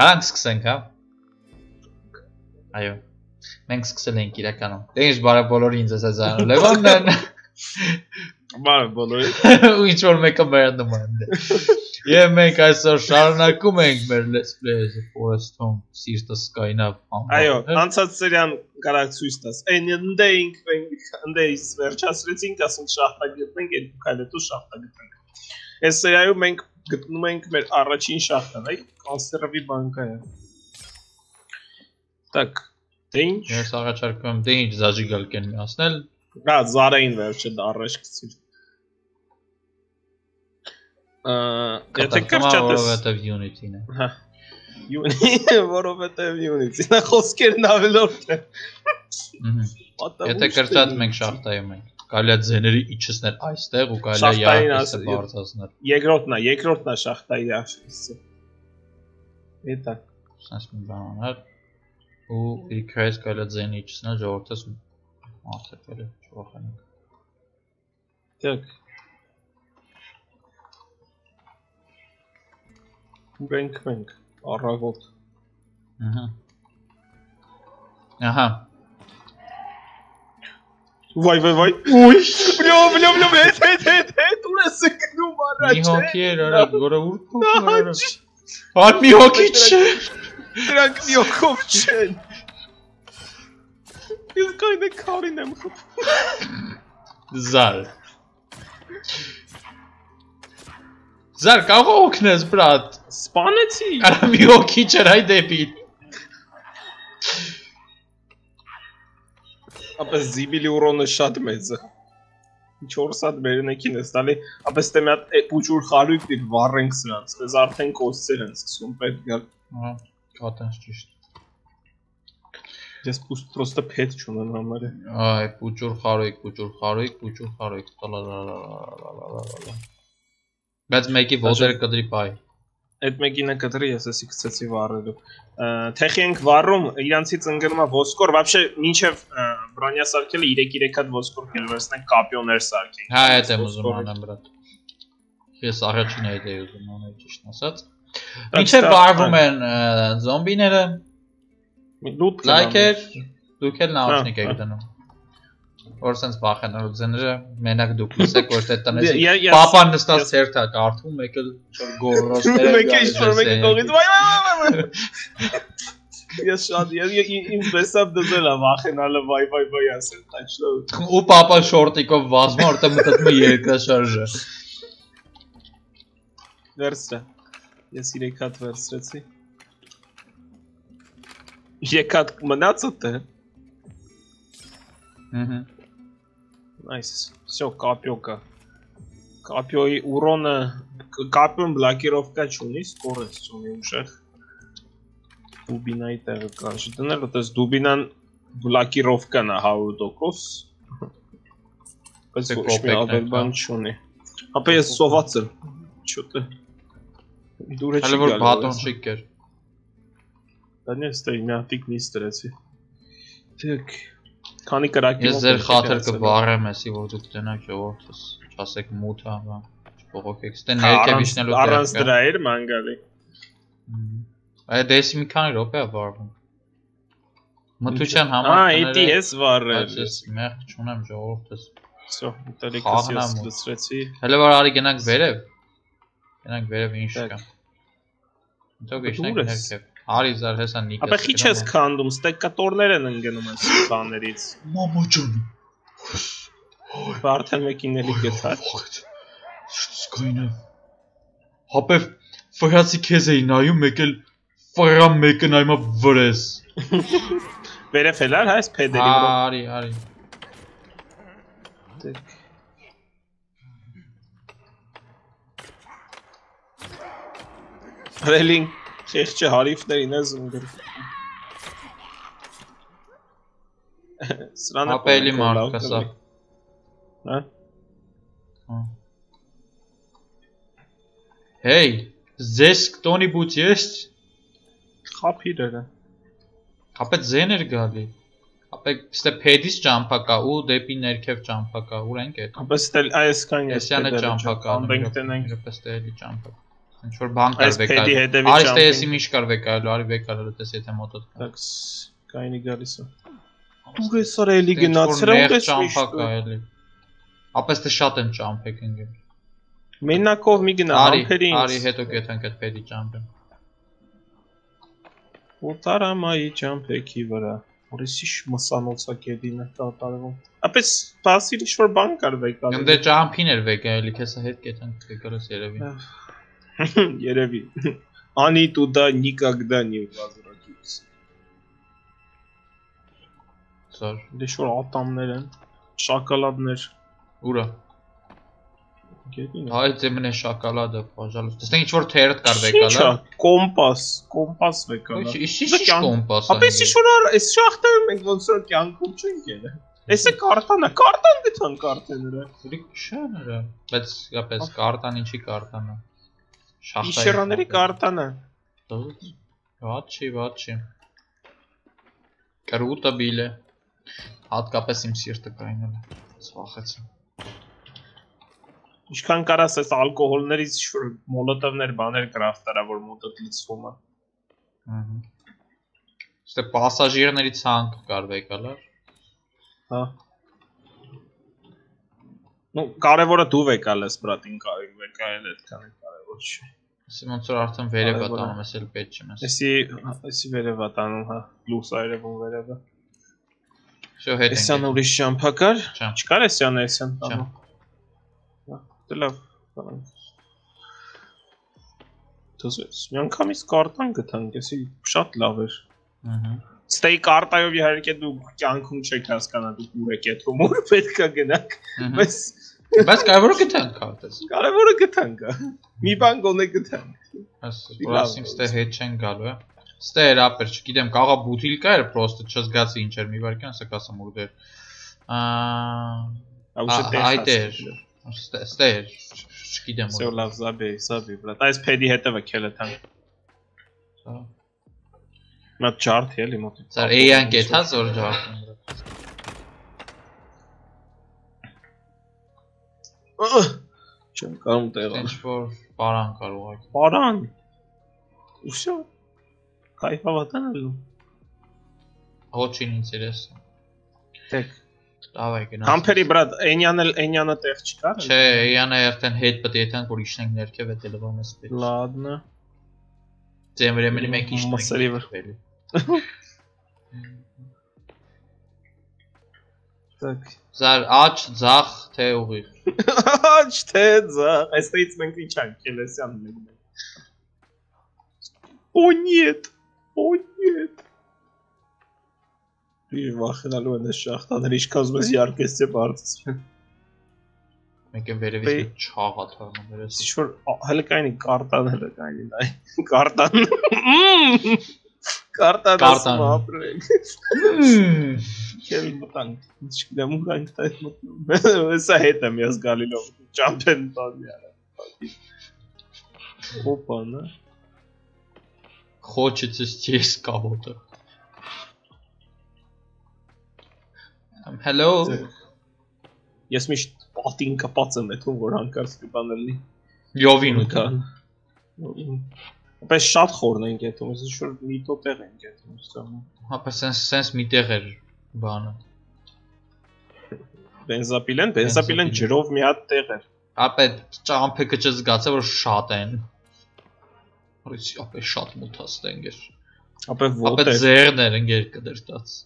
Կարանք սկսենք, հա։ Այո։ Մենք սկսել ենք իրականում։ Դե ինչ բարը բոլորի ինձ ասած այն Լևոնն Բարը բոլորի։ Ու ինչ որ մեկը մեր նմանն է։ Եվ մենք այսօր շարունակում ենք մեր Let's Play-ը Forest-ում սիրտս կայնավ։ Այո, անցած սերիան կարակ ցույց տաս։ Այն ընդ էինք, մենք ընդ էինք վերջացրեցինք, ասենք շախտագտնենք, երկու քայլետու շախտագտնենք։ Այս սերիայում մենք գտնում ենք մեր առաջին շախտան, այ կոնսերվի բանկայը։ Так, դե ինչ։ Ես առաջարկում եմ դե ինչ զաջիգալ կեն միացնել։ Դա զարային վերջը դա առաջ գցիր։ Ա, եթե կրճատես, որովհետև Unity-ն է։ հա։ Unity, որովհետև Unity, նա խոսքերն ավելորդ է։ Ահա։ Եթե կրճատում ենք շախտայում ենք։ կարելի է ձեների իջեցնել այստեղ ու կարելի է այստեղ բարձրացնել։ Երկրորդն է, երկրորդն է շախտայի աշկիցը։ Էտա սենց մի բան անել ու իքրես կարելի է ձենի իջեցնել ժողովրդս մարտել է չվախենակ։ Դեք Մենք մենք առավոտ։ Ահա։ Ահա, Վայ վայ վայ։ Ուй, բլո բլո բլո հետ հետ հետ հետ ուր ես գնում առաջ։ Մի հոգի էր արա, որը ուր փոխում էր։ Հատ մի հոգի չէ։ Դրանք մի հոգով չեն։ Ես կայնե քարին եմ խփում։ Զար։ Զար կարող ես օգնես, բրատ։ Սպանեցի։ Արա մի հոգի չէր այ դեպի։ Ապա զիբիլի ուրոնը շատ մեծ է։ 4 հատ մերնեկին է ստալի, ապա ստե մի հատ փուճուր խարույկ դիր վառենք սրանց։ Ես արդեն կոստեր են սկսում պետք գալ։ Ահա, կատանց ճիշտ։ Ես պրոստը փետ չունեմ համարը։ Այ, պուճուր խարույկ, պուճուր խարույկ, պուճուր խարույկ։ տալալալալալալալա։ Բայց մեկի ոտերը կդրի պայ Այդ մեկինը կտրի, ես էսի գցեցի վառելու։ Թեխի ենք վառում, իրանցից ընկնում է ոսկոր, вообще մինչև բրոնյա սարքելը 3-3 հատ ոսկոր կելվերսնենք կապիոներ սարքենք։ Հա, այդ եմ ուզում անեմ, բրատ։ Ես առաջին այդ էի ուզում անել, ճիշտ ասած։ Մինչև վարվում են ը, զոմբիները, Լուտ լայքեր, դուք էլ նաուշնիկ Հա, եք հա։ դնում։ Որ sense վախենալու ձեները մենակ դուք լսեք, որ դե տնես։ Ե- ե- Պապան նստած ցերթա կարդում, մեկը չոր գոռոցները։ Մեկը ինչ-որ մեկը կողից վայ վայ վայ վայ։ Ես շատ ես ես- ին- ինձ բեսավ դզել է վախենալը վայ վայ վայ ասել, տաչլո։ Ու պապան շորտիկով վազում, որտեղ մտածում է երկրաշարժը։ Վերցրա։ Ես 3 հատ վերցրեցի։ Եկած մնացը թե։ Ահա։ Nice. Всё, կապյո կա։ Կապյոյի ուրոնը կապյոն բլոկիրովկա չունի, սկորես չունի ուժեղ։ Դուբինայի տեղը կարժի դնել, որտես դուբինան բլոկիրովկան է 100%։ Բայց Դե ոչ մի կոպեկն է, ալբեր բան հա։ չունի։ Ապա ես սոված եմ։ Չոտը։ Դուրը չի Հələ որ գալու, բատոն ես- չի կեր։ Դանիել ստեյ մի հատիկ նիս դրեցի։ Так։ Քանի կրակի Ես ձեր խաթր կվառեմ, էսի որ դուք տնաք ժողովրդս, չասեք մութ է, բա։ Չփողոքեք, ստե ներքև իջնելու տեղ Առանց կա։ դրա էր մանգալի։ Մհմ։ Այդ դեսի մի քանի րոպե է վառվում։ Մթության համար Ա, տները- էդի ես վառել։ Բայց ես մեղք չունեմ ժողովրդս։ Всё, ուտելիքս Խաղն ես ամ ու- լցրեցի։ Հələ որ արի գնանք վերև։ Գնանք վերև ինչ Так. կա։ Դուք Դե իջնենք դուր ես։ ներքև։ Արի զար հեսա նիկը։ Ապա քիչ ես քանդում, ստե կտորներ են ընկնում այս բաներից։ Մամա ջան։ Արդեն մեկին էլի գտար։ Սկայնը։ Հապե ֆրացի քեզ էի նայում, մեկ էլ ֆրա մեկը նայումա վրես։ Վերև էլար հա փեդերի վրա։ Արի, արի։ Ռելին Խեղճը հարիվներին է զնգրվում։ Սրանը ապելի մարդ կասա։ հա։, հա։ Հեյ, ձեզ կտոնի բուծ ես։ Խափիր էլը։ Հապետ ձեն էր գալի։ Հապետ ստե փեդից ճամփա կա ու դեպի ներքև ճամփա կա, ուր ենք այդ։ Հապետ ստել այսքան է։ Էսյանը ճամփա կա։ Ամբենք տենենք։ Հապետ ստելի ճամփա ինչ որ բան կար վեկալ։ Այս տեսի միջ կար վեկալ, արի վեկալ հենց էս եթե մոտոտ կա։ Տաքս կայնի գալիս է։ Դու ես արա էլի գնացրա, ու ես ճամփա կա էլի։ Ապես թե շատ են ճամփեք ընկեր։ Մենակով մի գնա համբերին։ Արի, արի հետո կեթանք այդ պետի ճամփը։ Օտարամայի ճամփեքի վրա։ Որիսի մսանոցա գեդին է կատարվում։ Ապես բասիր ինչ որ բան կար վեկալ։ Դե ճամփին էր վեկա էլի, քեսա հետ կեթանք վեկալս երևի։ Երևի։ Անի туда никогда не возвратиться։ Սար։ Դե շոր ատամներ են, շոկոլադներ։ Ուրա։ Գետին։ Հայ ձեմնե շոկոլադը, пожалуйста։ Ստե ինչ որ թերթ կար Ինչա, վեկալա։ կոմպաս, կոմպաս վեկալա։ Ինչ ինչ Դա կյան- կոմպաս։ Ապես ինչ որ արա, այս շախտը մենք ոնց որ կյանքում չենք ելը։ Էսը կարտան է, կարտան գտան կարտեները։ Ֆրիկշները։ Բայց իապես կարտան ինչի կարտան է։ Շախտայի։ Իշերաների կարտան է։ Ված չի, ված չի։ Կրուտը բիլը։ Հատկապես իմ սիրտը կայնել Սվախեցի։ Ինչքան կարաս այս ալկոհոլներից ինչ-որ մոլոտովներ բաներ կրաֆտարա, որ մոտդ լցվում է։ Ահա։ Ստե պասաժիրների ցանկ կար վեկալար։ Հա։ Ну, կարևորը դու վեկալ ես, բրատ, ին կարելի վեկայել այդքան է կարևոր չի։ Ասեմ ոնց որ արդեն վերև Կարևոր է։ ատանում ես էլ պետք չի մեզ։ Էսի, էսի վերևա տանում, հա, լույս այրևում վերևը։ Շո հետ Էսյան ուրիշ ճամփակար։ Չեմ։ Չկար էսյան էսյան Չեմ։ տանում։ Դե լավ։ բան։ Դուս մի անգամից կարտան գտանք, էսի շատ լավ էր։ Ահա։ Ստեյ կարտայով իհարկե դու կյանքում չեք հասկանա դու ուր եք այդ ուր պետքա գնաք, բայց Բայց կարևորը գտանք հատես։ Կարևորը գտանք։ հա։ Մի բան գոնե գտանք։ Ասես, որ ասիմ ստե հետ չեն գալու, հա։ Ստե էր ապեր, չգիտեմ, կարողա բուտիլկա էր, պրոստը չզգացի ինչ էր մի վարքան, ասեք ասեմ ուր դեր։ Ահա, այդ էր։ Ստե էր, չգիտեմ ուր։ Սա լավ զաբի, զաբի, բլատ։ Այս փեդի հետևը քելը տանք։ Սա։ Մա չարթ էլի մոտ։ Սա AI-ն կեթա զոր ջարթ։ Չեմ կարող տեղալ։ Ինչ որ բարան կար ուղղակի։ Բարան։ Ու всё։ Кайфоватан ալու։ Очень интересно։ Տեք։ Давай գնա։ Համբերի բրատ, Էնյանը Էնյանը տեղ չկար։ Չէ, Էյանը երթեն հետ պետք է եթանք որ իշնենք ներքև է դելվում էս պետք։ Ладно։ Ձեմ времени մենք իշնենք։ Մասերի վրա։ Так։ Զար աճ, ձախ, թե ուղիղ։ Աչ թե ձա, այստեղից մենք ինչ անք Քելեսյան մենք։ О нет, о нет։ Իր վախենալու են այս շախտաները, ինչքան ուզում ես իարկես չէ բարձր։ Մենք են վերևից Բե- մի չաղա թարնում վերես։ Ինչ որ հələ կայնի կարտան հələ կայնի նայ։ Կարտան։ Կարտան Կարտան։ ասում ապրենք։ Քել մտան։ Չգիտեմ ու այն տայ մտնում։ Սա հետ եմ ես գալիլով ճամփեն տանի արա։ Օպա, նա։ Хочется съесть кого-то. Um, hello. Ես միշտ պատին կապած եմ այդում, որ հանկարծ կբանելնի։ Յովին ուտա։ Բայց շատ խորն են գետում, ես ինչ-որ միտո տեղ են գետում, ստանում։ Հապա սենց սենց մի տեղ էր բանը։ Բենզապիլեն, բենզապիլեն ջրով մի հատ տեղ էր։ Ապե ճամփեքը չզգացա որ շատ են։ Որից ապե շատ մութաս տենգեր։ Ապե ոտ է։ Ապե ձերն էր ընկեր կդրտած։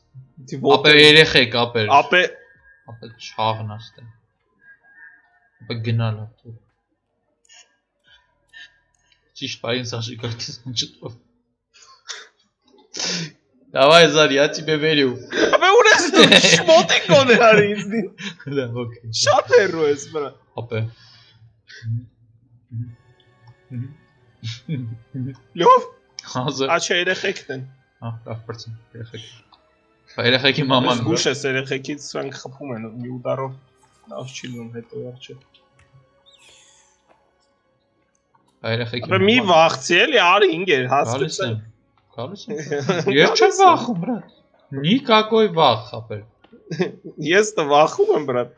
Ապե երեխեք ապեր։ Ապե ապե չաղն աստե։ Ապե գնալ ապտու։ Ճիշտ բային Սաշի գրտից չտով։ Давай, Зар, я тебе верю. ապե ուր ես դու շմոտիկ կոնե արի ինձնի։ Да, окей. Շատ հերո ես վրա։ Ապե։ Լավ, Հազար։ աչա երեխեքն են։ Հա, լավ բրցն։ Երեխեք։ Բա երեխեքի մաման։ Զգուշ ես երեխեքից սրանք խփում են մի ուդարով։ Լավ չի լինում հետո վերջը։ Բա երեխեքի։ Ապե մի վախցի էլի արի ինգեր Գալիս հասկացա։ եմ։ Գալիս եմ։ Ես չեմ վախում, բրատ։ Никакой վախ, ապե։ Ես տը վախում եմ բրատ։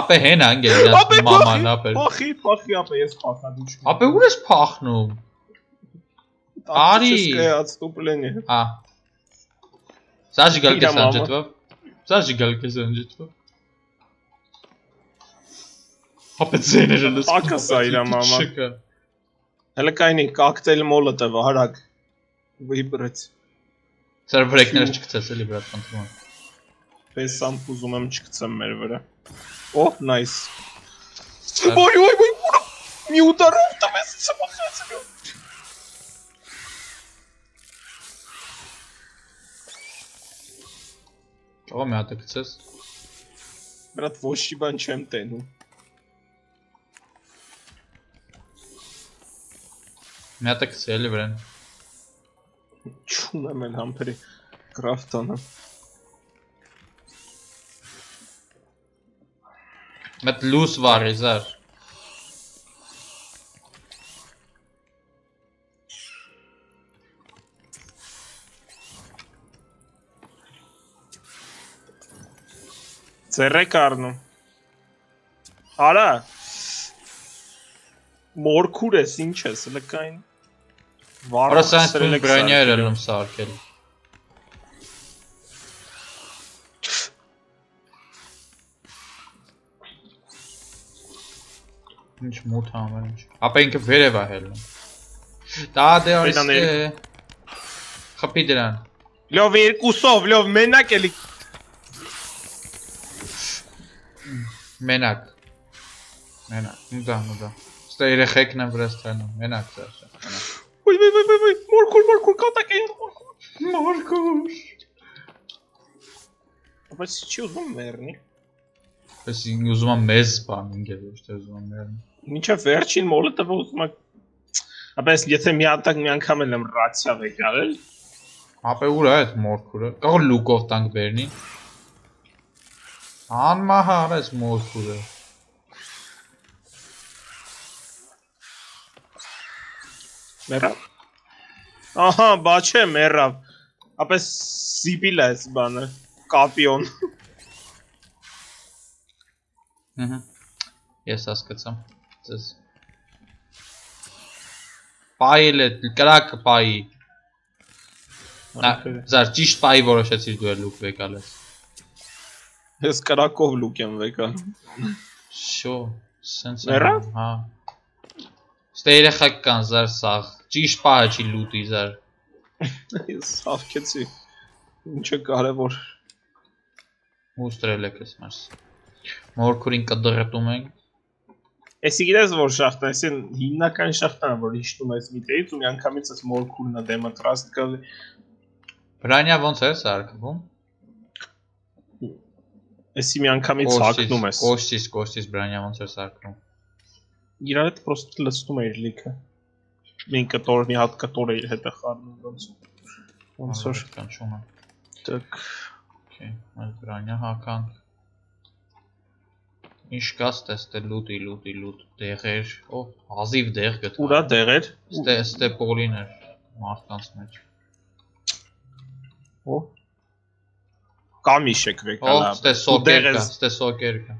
Ապե հենա անգել Ապե իրաց մաման ապե։ Փախի, փախի, ապե ես փախա դու չի։ Ապե ուր ես փախնում։ Արի։ Отступление։ А. Зажигал Իրա մամա։ կեսան ջտվա։ Зажигал կեսան ջտվա։ Ապե ձեները լս։ Ակա սա իրա մամա։ Չկա։ Հələ կայնի կոկտեյլ մոլոտովը հարակ։ выбрать. Сърбрекнеш чекцеса или брат панталон? Те сам позумем чекцем мервере. О, найс. Ой, ой, ой, ура! Ми ударов там е се самохватил. О, мята кцес. Брат, во шибан чем те, ну. Мята кцели, брат. Չունեմ էլ համբերի կրաֆտանը։ Մետ լուս վարի զար։ Ձերեք առնում։ Արա։ Մորքուր ես, ինչ ես, լկային։ Տուն բրանյա էր ելնում սարքել։ Ինչ մութ ամեն ինչ։ Ապա ինքը վերև է հելնում։ Դա դե արիստե։ Խփի դրան։ Լավ երկուսով, լավ մենակ էլի։ Մենակ։ Մենակ։ Ուդա, ուդա։ Ստե երեխեքն են վրաս տանում։ Մենակ ծաշա։ Ոյ ոյ ոյ ոյ, մորքուր մորքուր կատակ է։ Մարկուշ։ Բայց չի ուզում մեռնի։ Ես ուզում եմ մեզ բան ինգել, ոչ թե ուզում եմ մերն։ Մինչև վերջին մոլոտը ուզում ա Ապես եթե մի հատակ մի անգամ էլ եմ ռացիա վեկարել, Ապե ուր է այդ մորքուրը։ Կարող լուկով տանք բերնի։ Անմահար էս մորքուրը։ մեռավ։ Ահա, բա չէ, մեռավ։ Ապես սիպիլ է այս բանը։ Կապիոն։ Ահա։ Ես հասկացամ։ Ձեզ։ Պայել է, կրակը պայի։ Նա զար ճիշտ պայի որոշեցիր դու լուկ վեկալ ես։ Ես կրակով լուկ եմ վեկալ։ Շո, սենց Մեռավ? Հա։ Ստե երեխակ կան զար սաղ։ Ճիշտ պահը չի լուտի զար։ Ես հավքեցի։ Ինչը կարևոր։ Ուստրել եք ես մարս։ Մորքուրին կդրտում ենք։ Էսի գիտես որ շախտը, այսին հիմնական շախտան, որ հիշտում ես միտեից ու միանգամից այս մորքուրնա դեմը տրաստ կավի։ Բրանյա ոնց է սարքվում։ Էսի միանգամից հակնում ես։ Կոշտիս, կոշտիս բրանյա ոնց է սարքվում։ Իրար հետ պրոստը լցնում է իր լիքը։ Մին կտոր մի հատ կտոր է իր հետ է խառնում ոնց։ Ոնց որ կանչում է։ տակ Okay, այս բրանյա հականք։ Ինչ կաս տեստե լուտի, լուտի, լուտ, դեղեր, օ, հազիվ դեղ գտա։ ուրա դեղեր։ Ստե ստե պոլիներ մարդկանց մեջ։ Օ։ Կամիշ եք Օ, վեկալա։ ստե Դու սոկեր կա, ստե սոկեր կա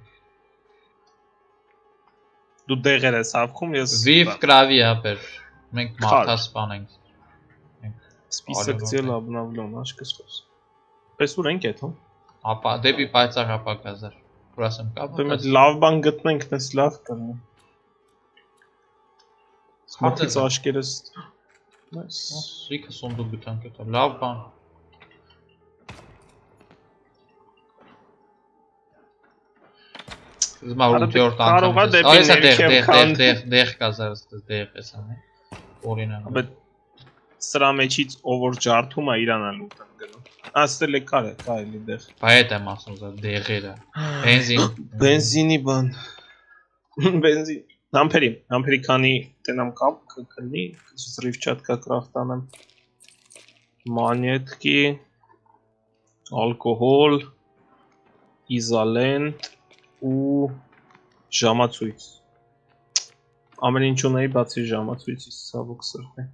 դու դեղեր ես հավքում, ես Վիվ կրավի ապեր։ Մենք մարդասպան ենք։ Список дел обновлен, աշկես խոս։ Պես ուր ենք եթո։ հա։ Ապա դեպի պայծառ ապակազար։ Որ ասեմ կա։ Դու լավ բան գտնենք, դες լավ կնա։ Սմոթից աշկերս։ Այս 50 դու գտանք դա լավ բան է։ Արա, 8-րդ կարող ա անգամ։ Այս է դեղ, դեղ, դեղ, դեղ, դեղ կազար, դեղ էս անի։ Օրինակ։ Բայց սրա մեջից ով որ ջարդում է իրան է լուտ են գնում։ Աստել է կար է, կա էլի դեղ։ Բայ այդ եմ ասում, զա դեղերը։ Բենզին։ Բենզինի բան։ Բենզին։ Համբերի, համբերի քանի տենամ կապ կգնի, զրիվչատկա կրաֆտանեմ։ Մանետկի, ալկոհոլ, իզալենտ ու ժամացույց։ Ամեն ինչ ունեի բացի ժամացույցից, ցավոք սրտի։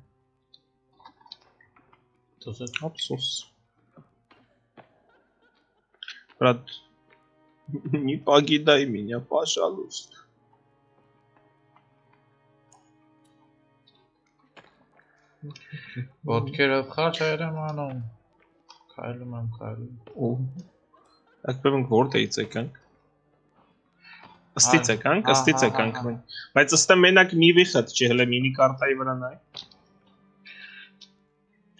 Դոսը Ափսոս։ Բրատ Не покидай меня, пожалуйста. Ոտքերով խաչեր եմ անում։ Քայլում եմ, քայլում։ Ու Ակբեմ որտեղից եկանք։ Ըստից եկանք, ահա, ըստից եկանք ահա, մենք։ Բայց ըստը մենակ մի վիխտ չի, հələ մինի կարտայի վրա նայ։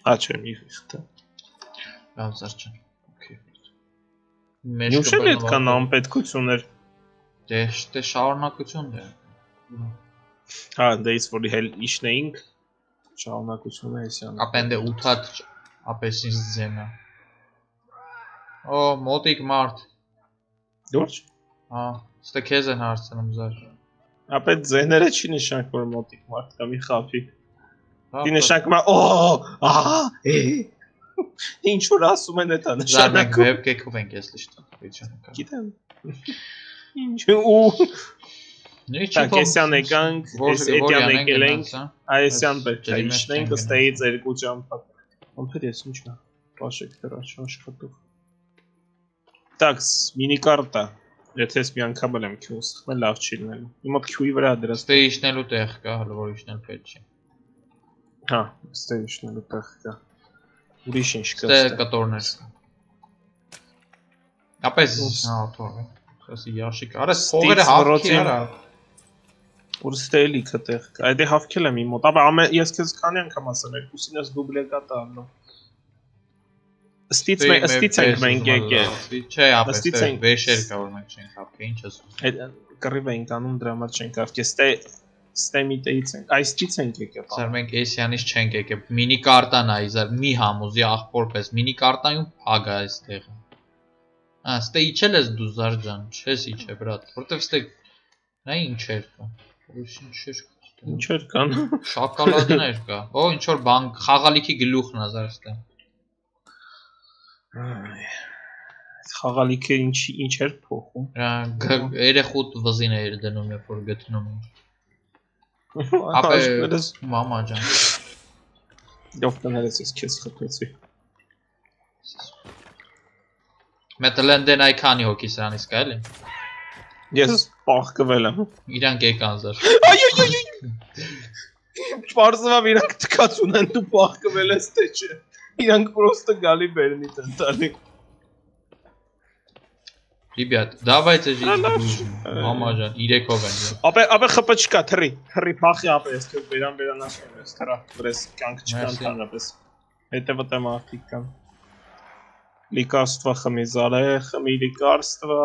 Ա չէ, մի վիխտ։ Լավ զարճան։ Okay։ Նույնիսկ այդքան անպետքություններ։ Դե դե շարունակությունն է։ Հա, դեից որի հել իշնեինք շարունակությունը էսյան։ Ապենդե 8-հատ ապեսին զենա։ Օ, մոտիկ մարդ։ Դուրջ։ Հա, Ստե քեզ են հարցնում զար։ Ապետ ձեները չի նշանակում մոտիկ մարդ կամ մի խափիկ։ Դի հա, նշանակում օ, ահա, է։ Ինչ որ ասում են դա նշանակում։ Զար մենք վեբկեքով ենք ես լիշտում։ Գիտեմ։ Ինչ ու Տակեսյան եկանք, Էդյան եկել ենք, հա։ Այսյան պետք է իշնենք, ստեից երկու ճամփակ։ Ոնց ես ինչն է։ Պաշեք դրա շաշխատող։ Տաքս, մինի կարտա։ Եթե ես մի անգամ եմ Q սխմել, լավ չի լինելու։ Իմ մոտ Q-ի վրա դրած ստե իջնելու տեղ կա, հələ որ իջնել պետք չի։ Հա, ստե իջնելու տեղ կա։ Ուրիշ ինչ կա։ Ստե կտորներ։Ապես, հա, թողը։ Սա յաշիկ, արա փողերը հավքի արա որ ստելիքը տեղ կա։ Այդ է հավքել եմ իմ մոտ։ Ապա ես քեզ քանի անգամ ասեմ, երկուսին ես դուբլեկատ անում։ Ստից մե ստից ենք մենք եկել։ Չէ, ստե ենք- վեշեր կա որ մենք չենք հավքի, ինչ ես։ Այդ կռիվ ենք անում դրա համար չենք հավքել։ Ստե ստեմիտեից ենք։ Այստից ենք եկել։ Սար մենք Էսյանից չենք եկել։ Մինի կարտան է, իզար մի համոզի աղբորպես։ Մինի կարտայում փագ է այստեղը։ Ա, ստե իջել ես դու զար ջան, չես իջե բրատ, որտեվ ստե նա ինչեր կա։ Ուրիշ ինչեր կա։ ստե։ Ինչեր կան։ Շոկոլադներ կա։ Օ, ինչ որ բան խաղալիքի գլուխն է զար ստե։ Խաղալիքը ինչ ինչ էր փոխում։ Երեխուտ վզին էր դնում, երբ որ գտնում են։ Ապա Ապերես մամա ջան։ դոկտորներս ես քեզ խփեցի։ Մետլենդեն այ քանի հոգի սրանից կա էլի։ Ես պախկվել եմ։ Իրանք եկան զար։ Այ այ այ այ։ Պարզվավ իրանք տկած ունեն դու պախկվել ես թե չէ։ Իրանք պրոստը գալի բերնից են տալի։ Ребят, давайте жить Ալավ։ дружно. Մամա ջան, 3-ով են։ Ապա ապա խփ չկա, թռի, թռի փախի ապա ես քեզ վերան վերան ասում ես, թրա, վրես կյանք չկա Մերսի։ ընդհանրապես։ Հետևը տե մարդիկ կան։ Լիկարստվա խմի զարե, խմի լիկարստվա։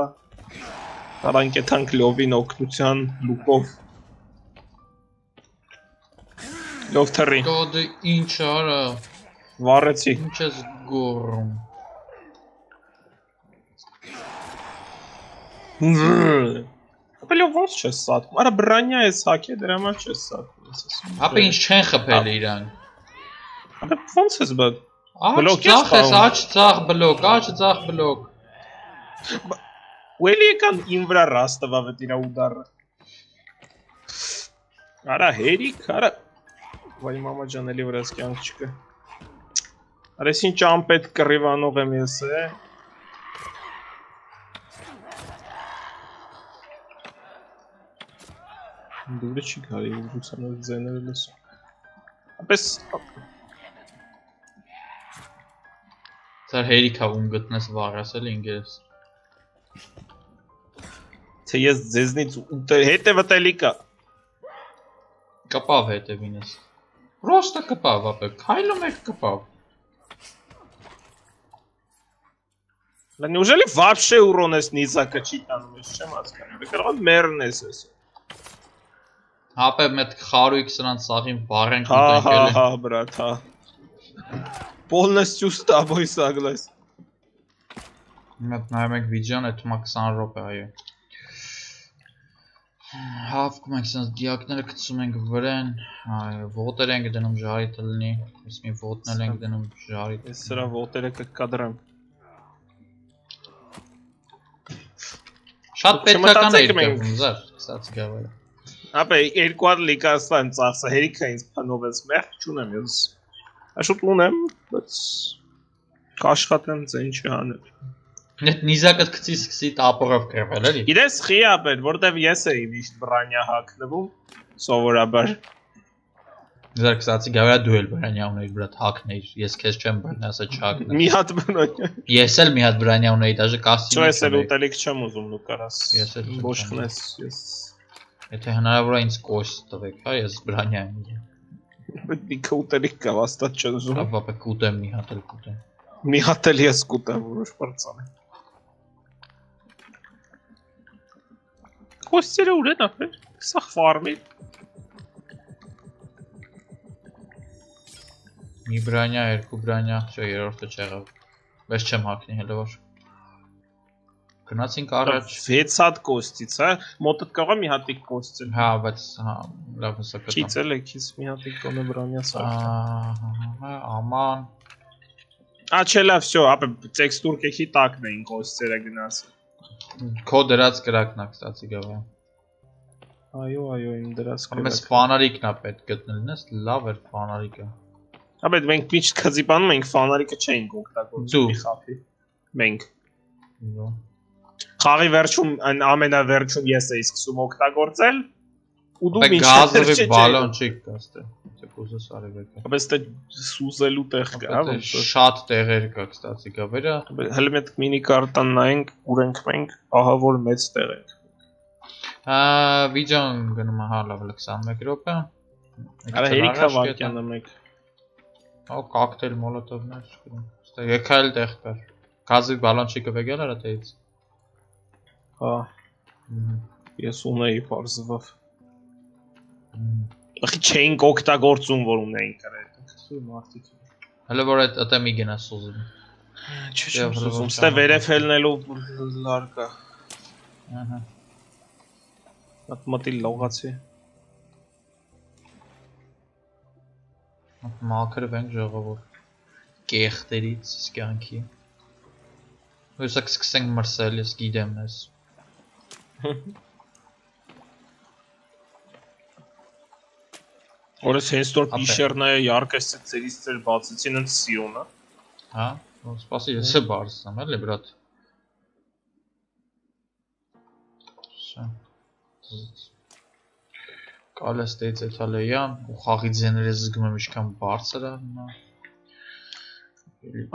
Արանք եթանք լովին օգնության լուկով։ Լով թռի, Կոդը ինչ արա, վառեցի։ ինչ ես գոռում։ լավ ո՞նց չես սատկում։ Արա բրանյա ես հակե դրա համար չես սատկում, ես ասում։ Ապա ինչ չեն խփել իրանք։ Ապա ո՞նց ես բա Բլոկ ես պահում։ աչ ծախ բլոկ, աչ ծախ բլոկ։ Ուելի եկան իմ վրա ռաստվա վետ իրա ուդարը։ Արա հերիք, արա Վայ մամա ջան, էլի վրաս կյանք չկա։ Արա ես ինչ ամպետ կռիվանող եմ ես, է։ Դուրը չի գալի ուղղությամբ ձեները լսում։ Ապես Ծար հերիքա ում գտնես վառասել ինգես։ թե ես ձեզնից ուտել հետևը տելի կա։ Կպավ հետևինս։ Պրոստը կպավ, ապա քայլում եք կպավ։ Да неужели вообще урон ես նիզակը չի տանում, ես չեմ հասկանում։ Դե կարող է մեռն ես ես։ Հապե մետ խարույկ սրանց սաղին վառենք Հա, ուտենք հա, էլի։ հա, брат, հա։ Полностью с тобой согласен։ Մետ նայում ենք վիդեոն, այդ թվում է 20 րոպե, այո։ Հավքում ենք sense դիակները գցում ենք վրան, այո, ոտեր ենք դնում ժարի տնի, ես մի ոտնել ենք դնում ժարի։ Ես սրա ոտերը կկադրեմ։ Շատ պետքական է չմտածեք մենք։ իրկում, զար, սած գավերը։ Ապա երկու հատ լիկասվա եմ ծախսը, հերիքա ինձ փնով ես, մեղք չունեմ ես։ Աշուտ ունեմ, բայց կաշխատեմ ձեն չանել։ Այդ նիզակը գցի սկսի տապորով գրվել էլի։ Գիտես խի ապեր, որտեվ ես էի միշտ բրանյա հակնվում սովորաբար։ Նիզակ կսացի գավրա դու էլ բրանյա ունեիր, բրատ հակներ։ Ես քեզ չեմ բռնի, ասա չհակնես։ Մի հատ բրանյա։ Ես էլ մի հատ բրանյա ունեի, դաժե կաստինգ։ Չէ, ես էլ ուտելիք չեմ ուզում դու կարաս։ Ես էլ չեմ ոչ ուզում։ խնես, ես Եթե հնարավոր է ինձ կոս տվեք, հա, ես բրանյա եմ ուզում։ մի ուտելիք կա, հաստատ չեմ ուզում։ Ապա պետք է ուտեմ մի հատ էլ կուտեմ։ Մի հատ էլ ես կուտեմ, որոշ բարձան։ Կոստերը ուր են ապեր։ Սա ֆարմի։ Մի բրանյա, երկու բրանյա, չէ, երրորդը չեղավ։ Բայց չեմ հակնի հələ որ։ Գնացինք առաջ։ 6 հատ կոստից, հա։ Մոտդ կարող է մի հատիկ կոստել։ Հա, բայց հա, լավ հսա Չի կտամ։ ցել եկից մի հատիկ կոնը բրանյա սա։ Ահա, աման։ Ա չէ լավ, всё, ապա տեքստուր կեքի տակն էին կոստերը գնաց։ Քո դրած կրակն է, կստացի գավա։ Այո, այո, իմ դրած Ամես ֆանարիկն է պետք գտնելն ես, լավ էր ֆանարիկը։ Ապա մենք միշտ քզիպանում ենք ֆանարիկը չէինք օգտագործում մի խափի։ Մենք Նո։ խաղի վերջում այն ամենավերջում ես էի սկսում օգտագործել ու դու միշտ գազովի բալոն չի կաստե։ Եթե կուզես արևեկը։ Բայց դե սուզելու տեղ կա, հա, ոնց որ։ շատ տեղեր կա կստացի գավերը։ Հələ մեկ մինի կարտան նայենք, ուր ենք մենք, ահա որ մեծ տեղ ենք։ Ա վիդեոն գնում է հա լավ 21 րոպե։ Արա հերիքա վարկյանը մեկ։ Հա կոկտեյլ մոլոտովներ չկրում։ Ստե եկա էլ տեղ կար։ Գազի բալոն չի կվեգել արա դեից։ Հա, ես ունեի բարձվով։ Ախի չէինք օգտագործում, որ ունեինք արել։ Սու մարդիկ։ Հələ որ այդ ըտե մի գնաս ուզում։ Չէ, Դե, չէ, հələ ուզում, որ ստե ճանապարհ։ վերեֆելնելով լարկա։ Ահա։ Մատ մտի լողացի։ Մաքրվ ենք ժողովուրդ։ Կեղտերից սկյանքի։ Հույսա կսկսենք մրսել, ես գիտեմ ես։ Օրս հենց որ պիշերնայը յարկես ծերից ծեր բացեցին ընդ սիոնը։ Հա, սպասի, ես է բարձ եմ, էլի բրատ։ Շա։ Կալես դեից էթալեյան, ու խաղի ձեները զգում եմ ինչքան բարձր է հիմա։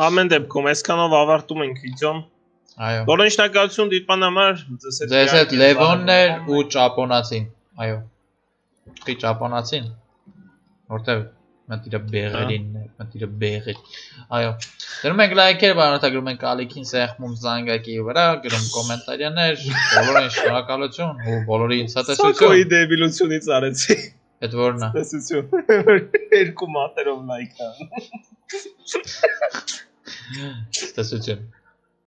Ամեն դեպքում այսքանով ավարտում ենք վիդեոն։ Այո։ Բոլոր շնորհակալություն դիտման համար։ Ձեզ հետ Ձեզ հետ Լևոններ զարմանում ու ճապոնացին։ Այո։ Քի ճապոնացին։ Որտեվ մտիրը բեղերին, մտիրը բեղեր։ Այո։ Դնում ենք լայքեր, բանոթագրում ենք ալիքին սեղմում զանգակի վրա, գրում կոմենտարիաներ, բոլորին շնորհակալություն ու բոլորին Սակոյի ցտեսություն։ դեբիլությունից արեցի։ Այդ որն է։ Տեսություն։ Երկու մատերով լայք ան։ Ցտեսություն։